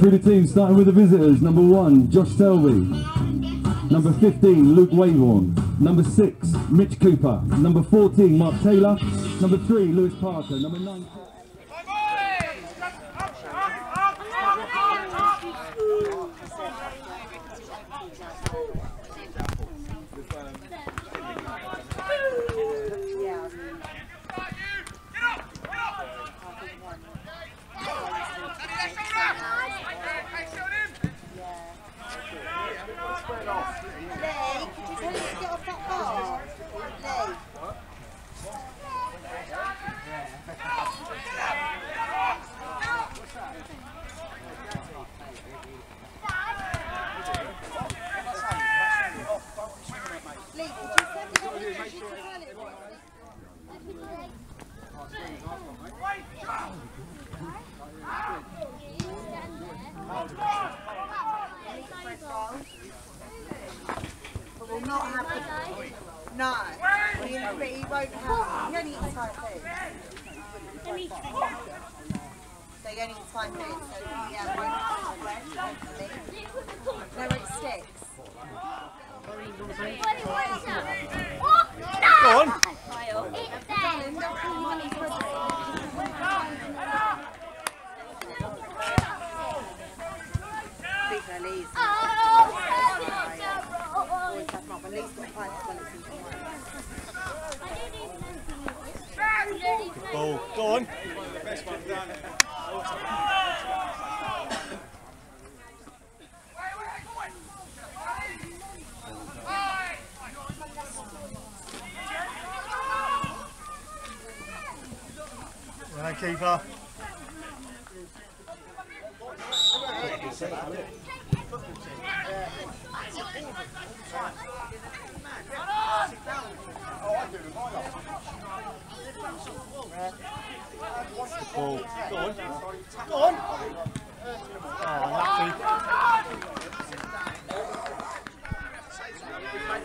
through the team, starting with the visitors. Number one, Josh Selby. Number 15, Luke Wayborn. Number six, Mitch Cooper. Number 14, Mark Taylor. Number three, Lewis Parker. Number nine. But will not have the... No. He, but he won't have... He only eats five food. So he only eats five food, so he won't have the bread, hopefully. No, it sticks. Go on. Big bellies. Always have not, but at least got five as oh, well as he can work. Ball. Go on. Keeper. Ball. Go on. Go on. Oh, lucky.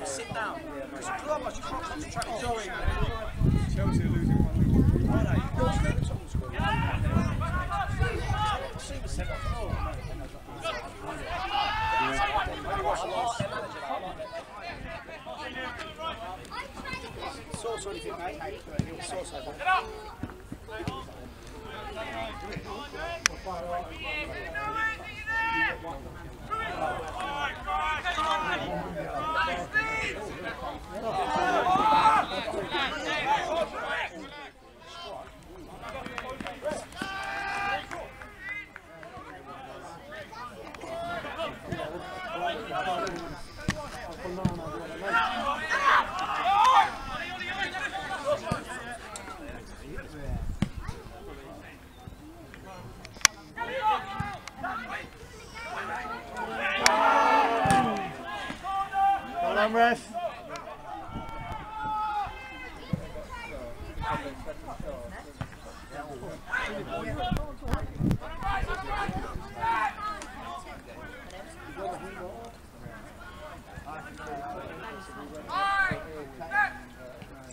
Sit down. Otherwise you can't concentrate on よし!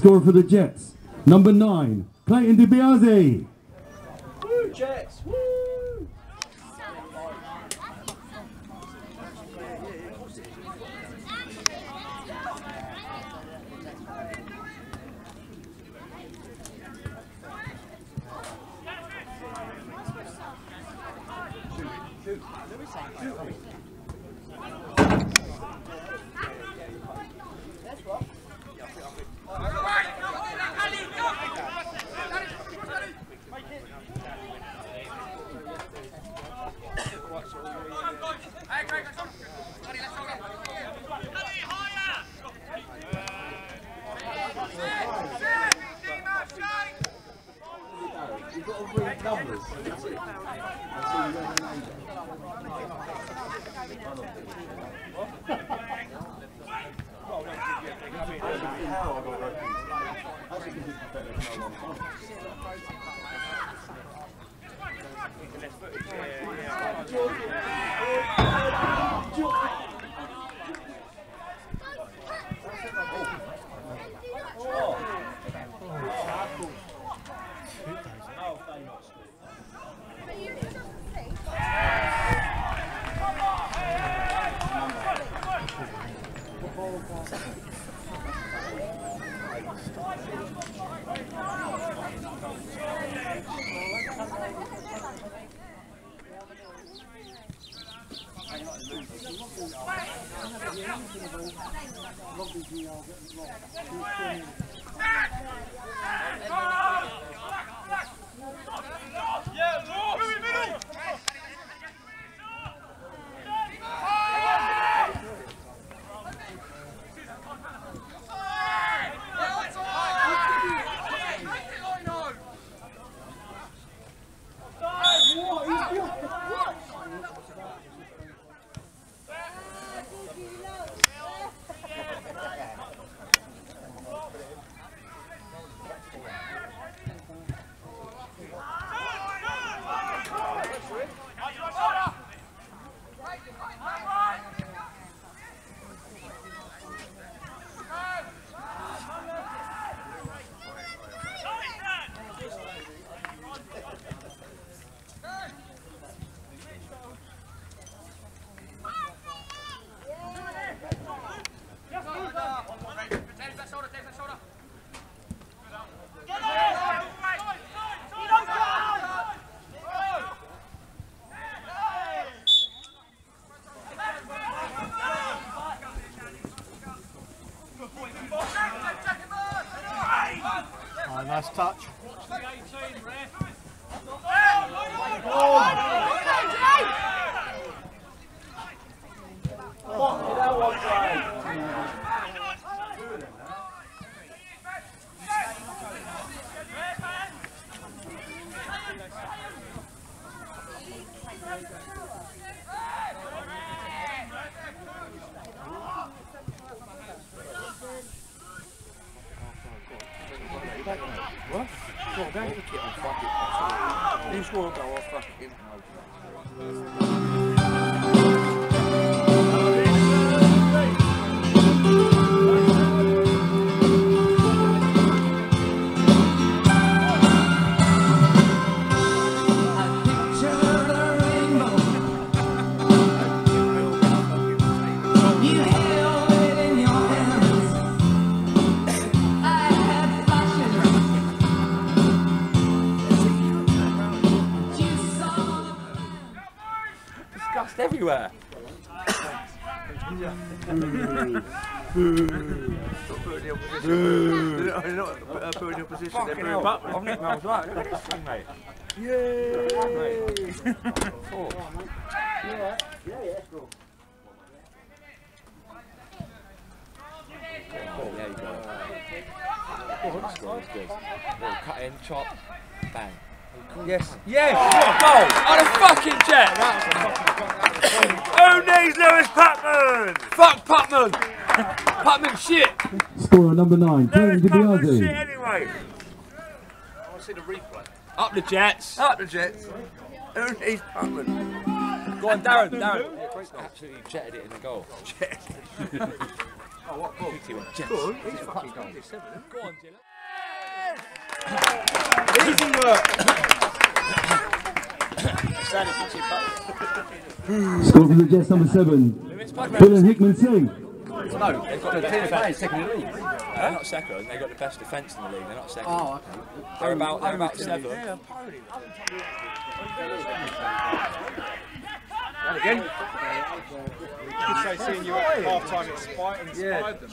scorer for the Jets, number nine, Clayton DiBiase. Woo, Jets! Woo! Oh, nice touch. They're not uh, in your position. They're Fucking button. I've nicked Mel's right. Look at this thing, mate. Oh, there you go. Oh, that's good. That's good. Little cut in, chop, bang. Yes, yes, a goal! On a fucking jet! Who needs Lewis Putman? Fuck Putman! Putman shit! Scorer number nine, Clayton Lewis Putman shit DiBiase. anyway! I want to see the replay. Up the Jets! Up the Jets. Who needs Putman? Go on, Darren, Darren. Absolutely jetted it in the goal. Oh, what goal? He went, Jets. Good. He's fucking goal. Go on, Dylan. Easy work. Standing for chip up. Score for the Jets number seven. Dylan Hickman Singh. No, they've got the best defence. second in the league. They're not second. They've got the best defence in the league. They're not second. Oh, okay. They're about, they're about seven. Yeah, apparently. And again. Could say seeing you at half time inspired, inspired them.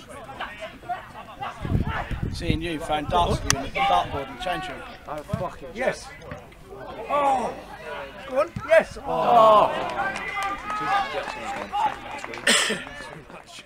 Seeing you throwing darts at you in the dartboard and change room. Oh, fucking yes. Oh, go on. Yes. Oh. oh.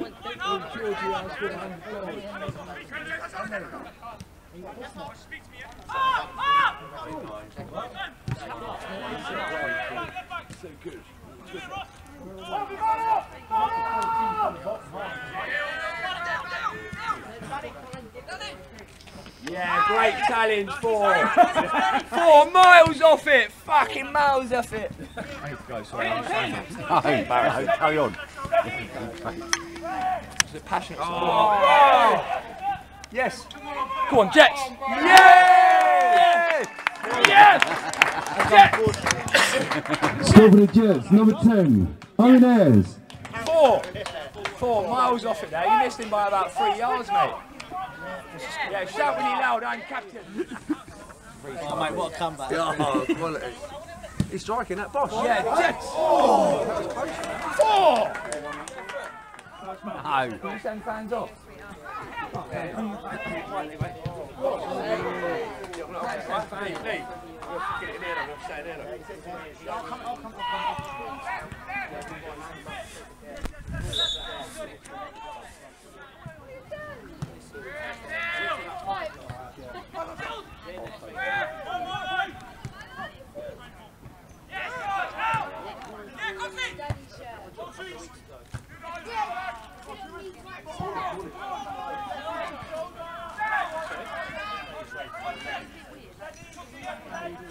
fucking hell. Yeah, great challenge. Four. Four miles off it. Fucking miles off it. Go, sorry. I'm Oh, Barrow, carry on. It's a passionate support. Oh. Yes. Go on, Jets. Yes! Yes! Score for Jets number 10. Owen Ayres. Four. Four miles off it there. You missed him by about three yards, mate. Yeah, shout really loud, I'm captain. Oh, mate, what a comeback. Oh, quality. He's striking that boss. Yeah, Jets. Oh. Four. No. Can you send fans off?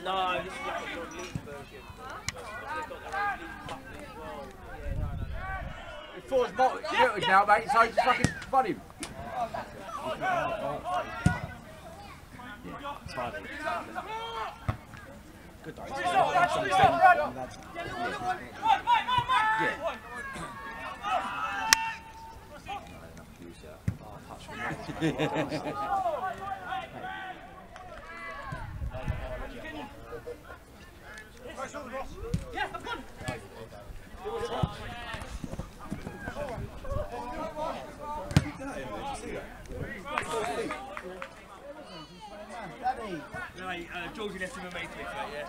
No, this is like the John Leeds version. They've got their own league company as well. Yeah, no, no, no. Four's not guilty now, mate, so just fucking fun him. Good though. It's not some extent. That's- Right, uh, Georgie left him a matrix, mate, yeah.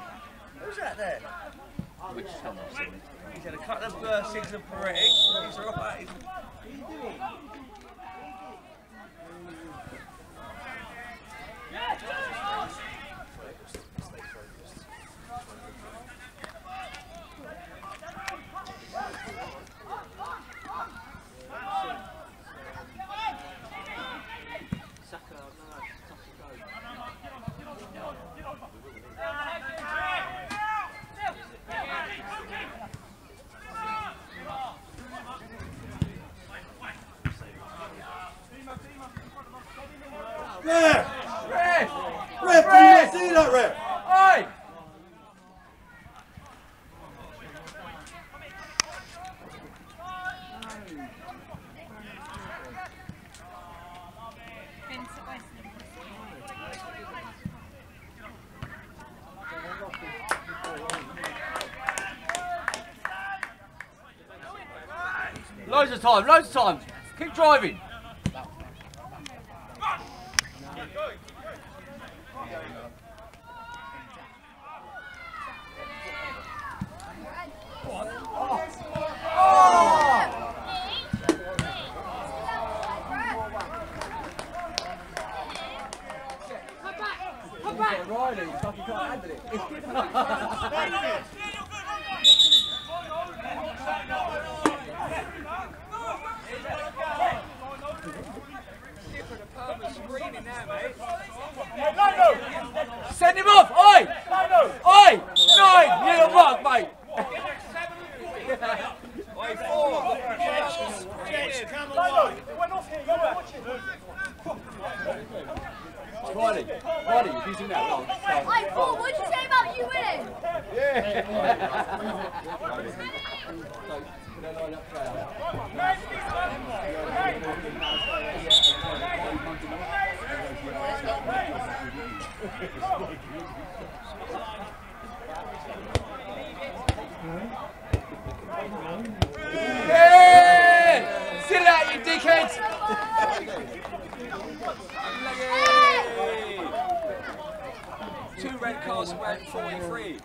Who's that there? Which someone. He's had a couple of uh, six of parade. He's all right. Ref, Loads of time, loads of time. Keep driving. Riley, fucking can't handle it. Two red cards and we're at 43.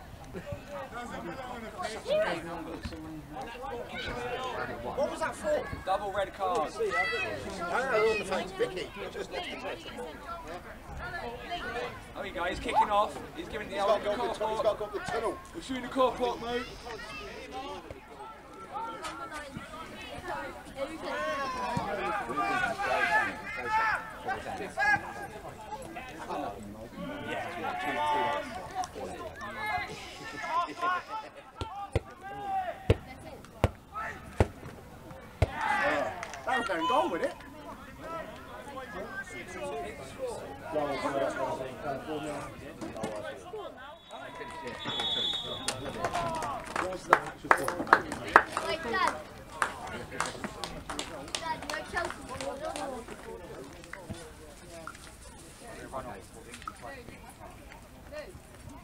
What was that for? Double red cards. Oh, you go, he's kicking off. He's giving the He's old got to go up the tunnel. He's got to go up the tunnel. We're shooting the car park, mate. That was going goal with it. Wait, Dad. Dad, you know Chelsea?